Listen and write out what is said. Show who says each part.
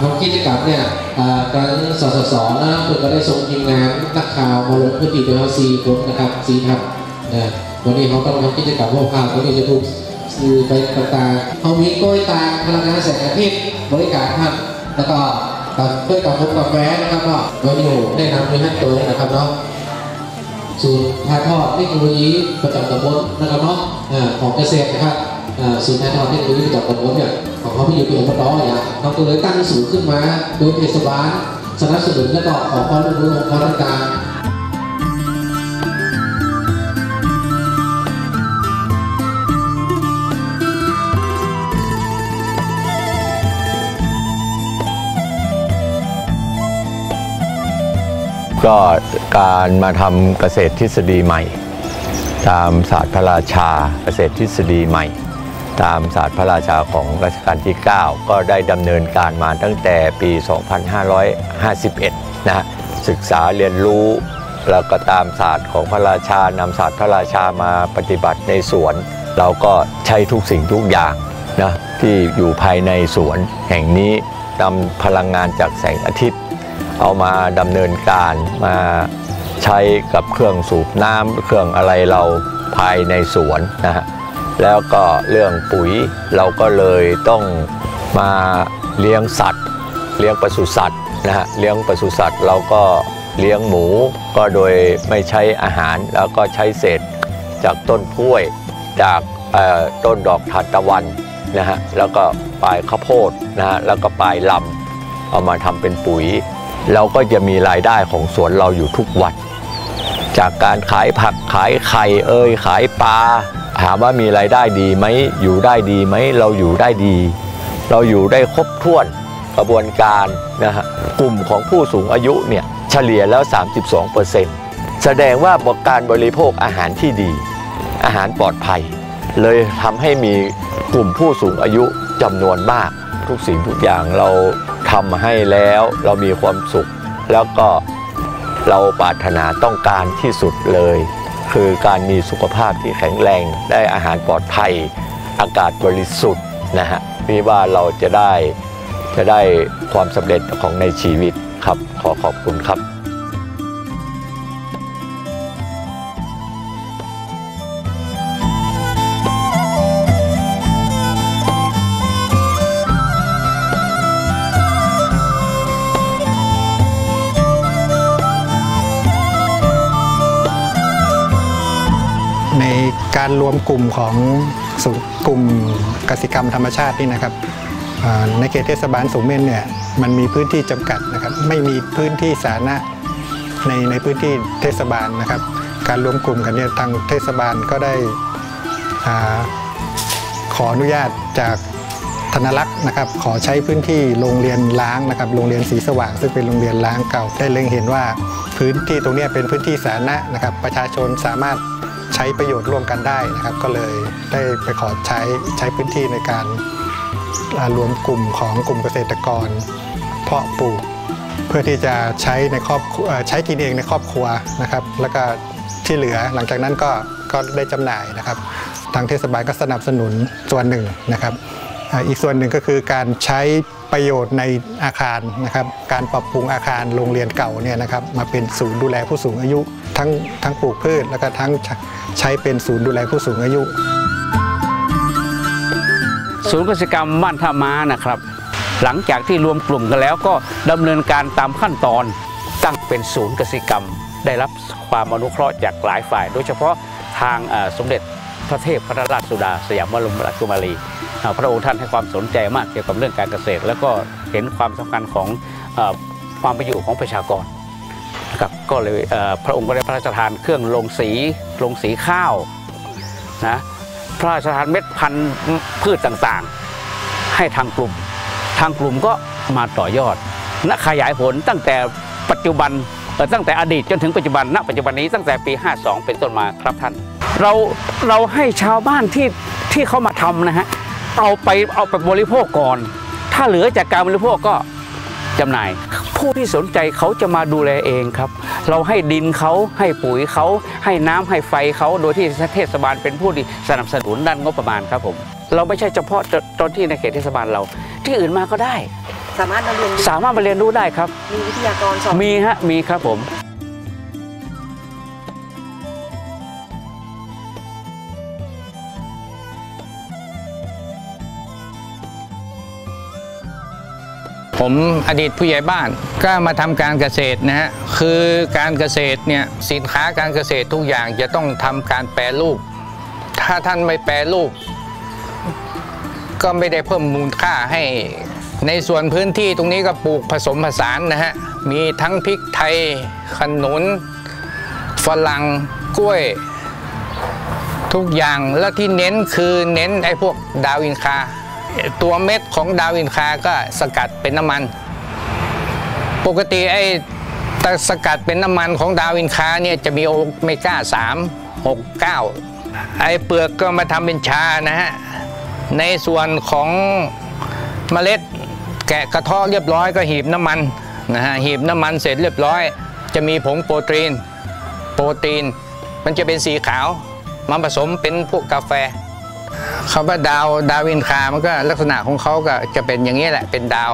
Speaker 1: ทำกิจกรรมเนี่ยอ่าการสสสนะเพื่อก็ได้ส่งทีมงานนักข่าวมาลงพื้นที่โดยเราสี่คนนะครับสี่ท่านนะวันนี้เขาต้องทำกิจกรรมพวกข่าววันนี้จะถูกสื่อไปต่างๆเขามีกล้วยตาพลังงานแสงอาทิตย์บริการท่านแล้วก็กับเพื่อนกับพบกาแฟนะครับก็เราอยู่ได้นำด้วยท่านตัวนะครับเนาะศูนย์ถ่ายทอดเทคโนโลยีประจำตำบลนะครับเนาะของเกษตรนะครับศูนย์ถ่ายทอดเทคโนโลยีประจำตำบลเนี่ยของเขาพี่อยู่ที่อบตอย่างเขาก็เลยตั้งศูนย์ขึ้นมา โดยเทศบาลสนับสนุนและก็ขอความร่วมมือของข้าราชการ
Speaker 2: ก็การมาทำเกษตรทฤษฎีใหม่ ตามศาสตร์พระราชาเกษตรทฤษฎีใหม่ ตามศาสตร์พระราชาของรัชกาลที่ 9 ก็ได้ดำเนินการมาตั้งแต่ปี 2551นะฮะศึกษาเรียนรู้แล้วก็ตามศาสตร์ของพระราชานำศาสตร์พระราชามาปฏิบัติในสวน เราก็ใช้ทุกสิ่งทุกอย่างนะที่อยู่ภายในสวน แห่งนี้นำพลังงานจากแสงอาทิตย์ เอามาดำเนินการมาใช้กับเครื่องสูบน้ำเครื่องอะไรเราภายในสวนนะฮะ แล้วก็เรื่องปุ๋ยเราก็เลยต้องมาเลี้ยงสัตว์ เลี้ยงปศุสัตว์นะฮะเลี้ยงปศุสัตว์เราก็เลี้ยงหมูก็โดยไม่ใช้อาหารแล้วก็ใช้เศษจากต้นกล้วยจากต้นดอกทานตะวันนะฮะแล้วก็ปลายข้าวโพดนะฮะแล้วก็ปลายลำเอามาทำเป็นปุ๋ย เราก็จะมีรายได้ของสวนเราอยู่ทุกวัน จากการขายผักขายไข่เอ่ยขายปลาามว่ามีรายได้ดีไหมอยู่ได้ดีไหมเราอยู่ได้ดี เราอยู่ได้ครบถ้วนกระบวนการนะฮะกลุ่มของผู้สูงอายุเนี่ยเฉลี่ยแล้ว 32%แสดงว่าการบริโภคอาหารที่ดี อาหารปลอดภัย เลยทำให้มีกลุ่มผู้สูงอายุจำนวนมาก ทุกสิ่งทุกอย่างเราทำให้แล้วเรามีความสุข แล้วก็เราปรารถนาต้องการที่สุดเลย คือการมีสุขภาพที่แข็งแรง ได้อาหารปลอดภัย อากาศบริสุทธิ์นะฮะพี่ว่าเราจะได้จะได้ความสำเร็จของในชีวิตครับ ขอขอบคุณครับ
Speaker 3: การรวมกลุ่มของกลุ่มกสิกรรมธรรมชาตินี่นะครับในเขตเทศบาลสูงเม่นเนี่ยมันมีพื้นที่จำกัดนะครับไม่มีพื้นที่สาธารณะในในพื้นที่เทศบาลนะครับ การรวมกลุ่มกันเนี่ยทางเทศบาลก็ได้ขออนุญาตจากธนรักษ์นะครับขอใช้พื้นที่โรงเรียนล้างนะครับโรงเรียนสีสว่าง ซึ่งเป็นโรงเรียนล้างเก่าได้เล็งเห็นว่าพื้นที่ตรงนี้เป็นพื้นที่สาธารณะนะครับประชาชนสามารถ ใช้ประโยชน์ร่วมกันได้นะครับ ก็เลยได้ไปขอใช้ใช้พื้นที่ในการรวมกลุ่มของกลุ่มเกษตรกร เพาะปลูก เพื่อที่จะใช้ในครอบใช้กินเองในครอบครัวนะครับ แล้วก็ที่เหลือหลังจากนั้นก็ก็ได้จำหน่ายนะครับ ทางเทศบาลก็สนับสนุนส่วนหนึ่งนะครับ อีกส่วนหนึ่งก็คือการใช้ ประโยชน์ในอาคารนะครับ การปรับปรุงอาคารโรงเรียนเก่าเนี่ยนะครับมาเป็นศูนย์ดูแลผู้สูงอายุ ทั้งทั้งปลูกพืชแล้วก็ทั้งใช้เป็นศูนย์ดูแลผู้สูงอายุ
Speaker 4: ศูนย์กิจกรรมบ้านท่าม้านะครับ หลังจากที่รวมกลุ่มกันแล้วก็ดำเนินการตามขั้นตอนตั้งเป็นศูนย์กสิกรรม ได้รับความอนุเคราะห์จากหลายฝ่าย โดยเฉพาะทางสมเด็จ พระเทพพระราชสุดาสยามบรมราชกุมารีพระองค์ท่านให้ความสนใจมากเกี่ยวกับเรื่องการเกษตร แล้วก็เห็นความสำคัญของอความประโยชน์ของประชากรนะครับก็เลยพระองค์ก็ได้พระราชทานเครื่องลงสีลงสีข้าวนะพระราชทานเม็ดพันธุ์พืชต่างๆ ให้ทางกลุ่ม ทางกลุ่มก็มาต่อยอดและขยายผลตั้งแต่ปัจจุบันตั้งแต่อดีตจนถึงปัจจุบันณปัจจุบันนี้ตั้งแต่ปี 52 เป็นต้นมาครับท่าน เราเราให้ชาวบ้านที่ที่เขามาทำนะฮะเอาไปเอาไปบริโภคก่อน ถ้าเหลือจากการบริโภคก็จำหน่าย ผู้ที่สนใจเขาจะมาดูแลเองครับ เราให้ดินเขาให้ปุ๋ยเขาให้น้ำให้ไฟเขาโดยที่เทศบาลเป็นผู้ที่สนับสนุนด้านงบประมาณครับผม เราไม่ใช่เฉพาะตอนที่ในเขตเทศบาลเรา ที่อื่นมาก็ได้
Speaker 5: สามารถมาเรียนรู้
Speaker 4: สามารถมาเรียนรู้ได้ครับ
Speaker 5: มีวิทยากรสอน
Speaker 4: มีฮะมีครับผม
Speaker 6: ผมอดีตผู้ใหญ่บ้านก็มาทำการเกษตรนะฮะคือการเกษตรเนี่ยสินค้าการเกษตรทุกอย่างจะต้องทำการแปรรูป ถ้าท่านไม่แปรรูป ก็ไม่ได้เพิ่มมูลค่าให้ในส่วนพื้นที่ตรงนี้ก็ปลูกผสมผสานนะฮะมีทั้งพริกไทยขนุนฝรั่งกล้วย ทุกอย่างและที่เน้นคือเน้นไอ้พวกดาวอินคา ตัวเม็ดของดาวอินคาก็สกัดเป็นน้ำมัน ปกติไอ้ตัวสกัดเป็นน้ำมันของดาวอินคาเนี่ยจะมีโอเมก้า3 6 9 ไอ้เปลือกก็มาทำเป็นชานะฮะ ในส่วนของเมล็ดแกะกระเทาะเรียบร้อยก็หีบน้ำมันนะฮะหีบน้ำมันเสร็จเรียบร้อย จะมีผงโปรตีน โปรตีน มันจะเป็นสีขาวมาผสมเป็นพวกกาแฟ คำว่าดาวดาวินคามันก็ลักษณะของเขาก็จะเป็นอย่างนี้แหละเป็นดาว